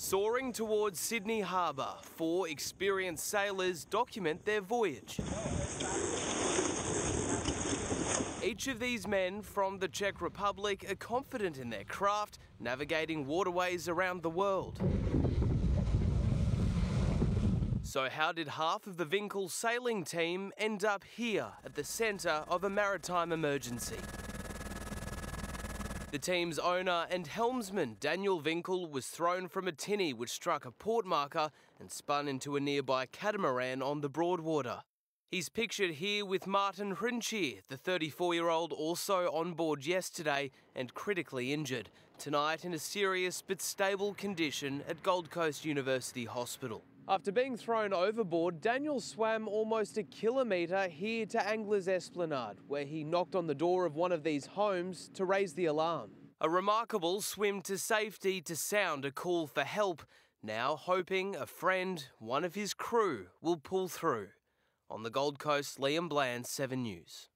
Soaring towards Sydney Harbour, four experienced sailors document their voyage. Each of these men from the Czech Republic are confident in their craft, navigating waterways around the world. So, how did half of the Vinkel sailing team end up here at the centre of a maritime emergency? The team's owner and helmsman, Daniel Vinkel, was thrown from a tinny which struck a port marker and spun into a nearby catamaran on the Broadwater. He's pictured here with Martin Hrinchier, the 34 year old also on board yesterday and critically injured, tonight in a serious but stable condition at Gold Coast University Hospital. After being thrown overboard, Daniel swam almost a kilometre here to Anglers Esplanade, where he knocked on the door of one of these homes to raise the alarm. A remarkable swim to safety to sound a call for help, now hoping a friend, one of his crew, will pull through. On the Gold Coast, Liam Bland, 7 News.